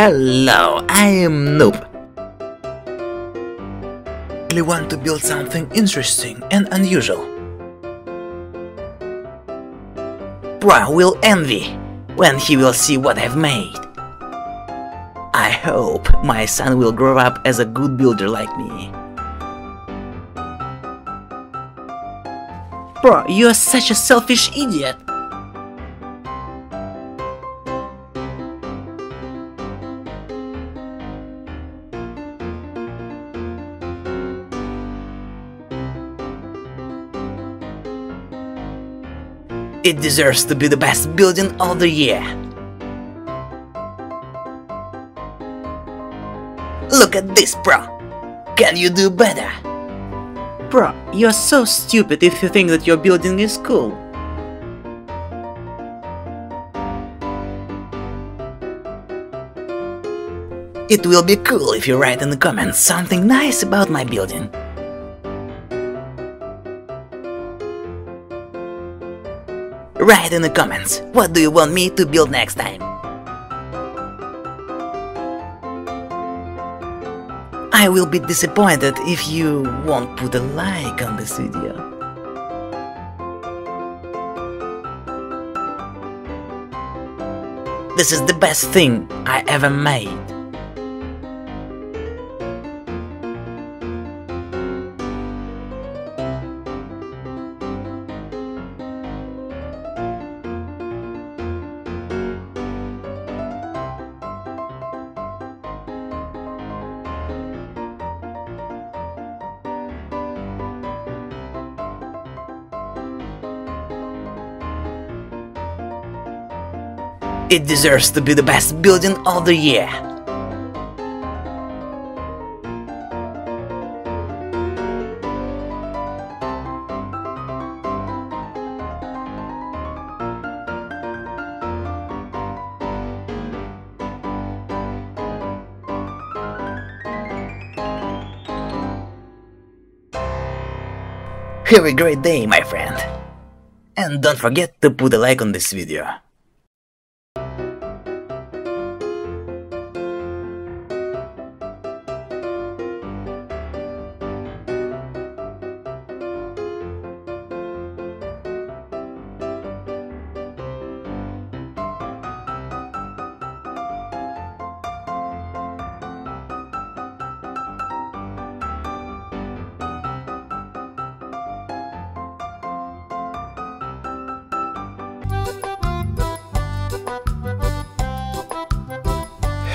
Hello, I am Noob. I really want to build something interesting and unusual. Bro will envy when he will see what I've made. I hope my son will grow up as a good builder like me. Bro, you're such a selfish idiot. It deserves to be the best building of the year. Look at this, bro. Can you do better? Bro, you're so stupid if you think that your building is cool. It will be cool if you write in the comments something nice about my building. Write in the comments, what do you want me to build next time? I will be disappointed if you won't put a like on this video. This is the best thing I ever made. It deserves to be the best building of the year. Have a great day, my friend. And don't forget to put a like on this video.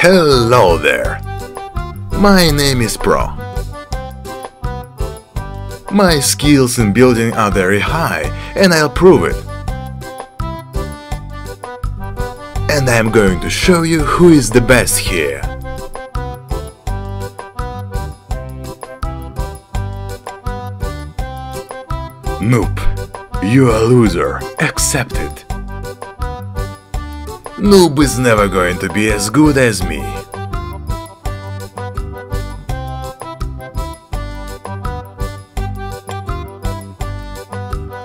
Hello there! My name is Pro. My skills in building are very high, and I'll prove it. And I'm going to show you who is the best here. Nope, you're a loser. Accept it. Noob is never going to be as good as me.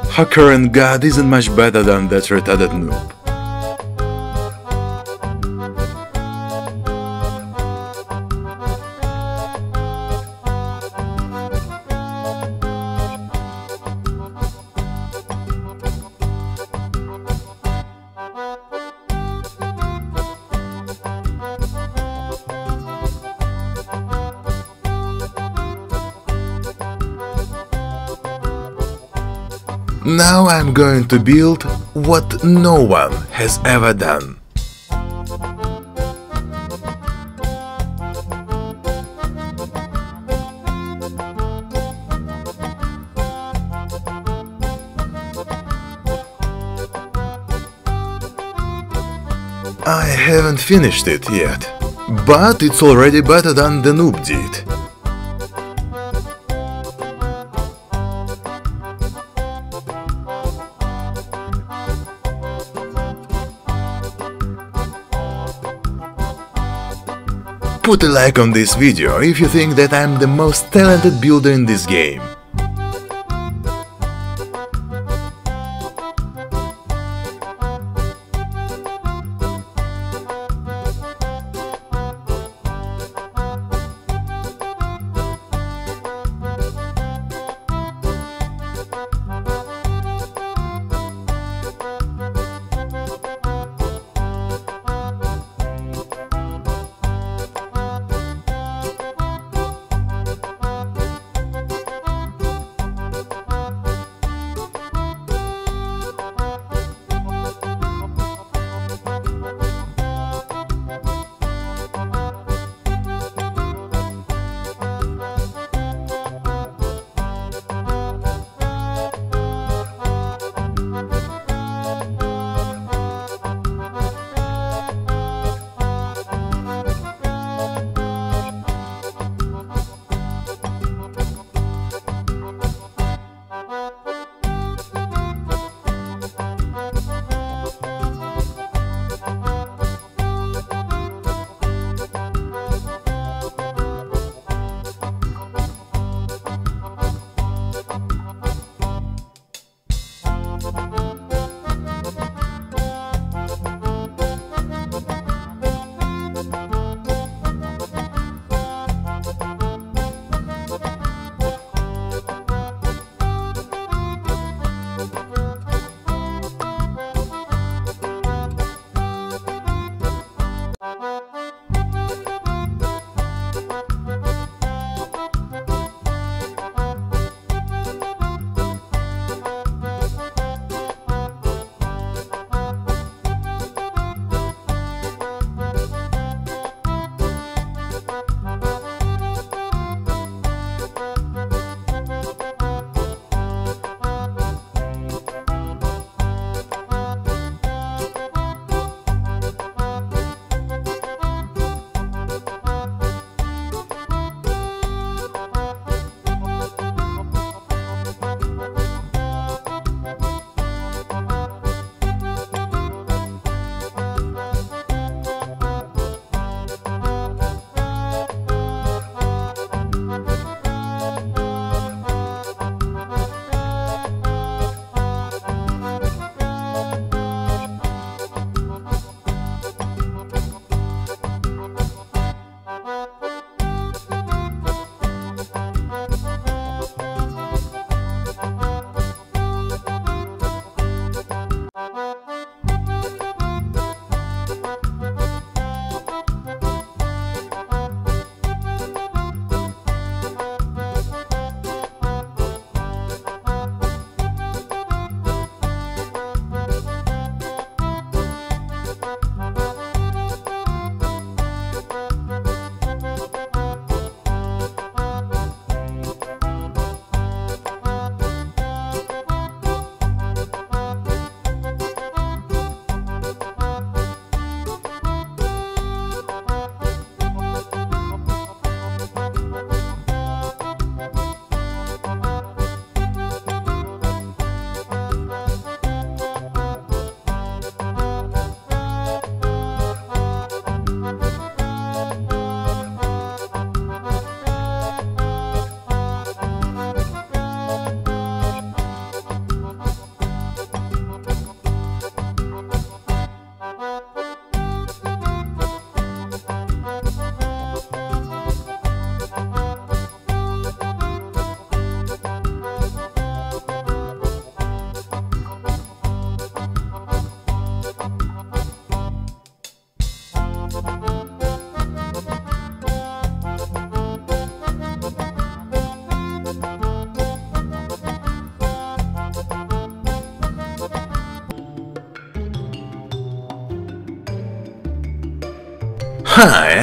Hacker and God isn't much better than that retarded noob. Now I'm going to build what no one has ever done. I haven't finished it yet, but it's already better than the noob did. Put a like on this video if you think that I'm the most talented builder in this game.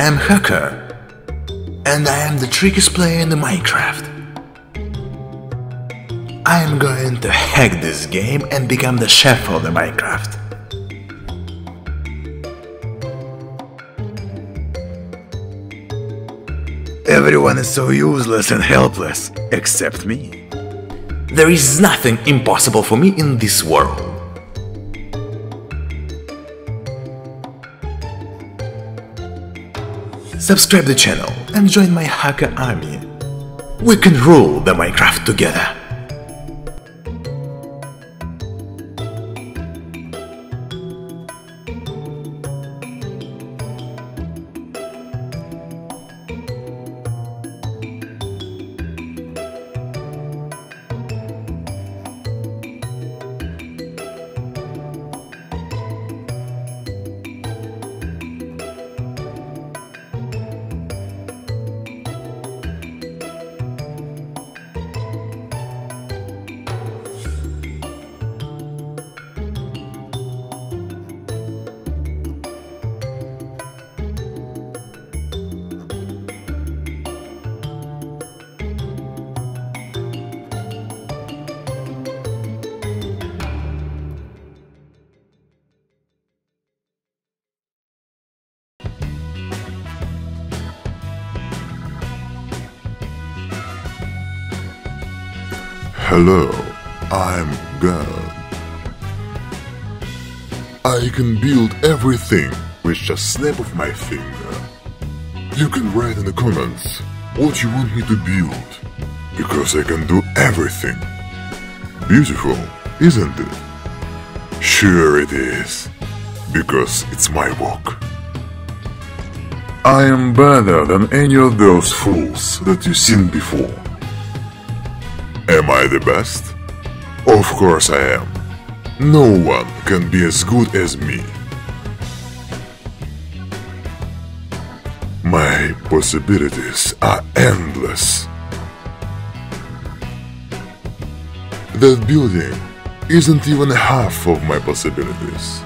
Hi, I'm Hacker. And I am the trickiest player in the Minecraft. I am going to hack this game and become the chef of the Minecraft. Everyone is so useless and helpless, except me. There is nothing impossible for me in this world. Subscribe the channel and join my hacker army. We can rule the Minecraft together. Hello, I'm God. I can build everything with just a snap of my finger. You can write in the comments what you want me to build, because I can do everything. Beautiful, isn't it? Sure it is, because it's my work. I am better than any of those fools that you've seen before. Am I the best? Of course I am. No one can be as good as me. My possibilities are endless. That building isn't even half of my possibilities.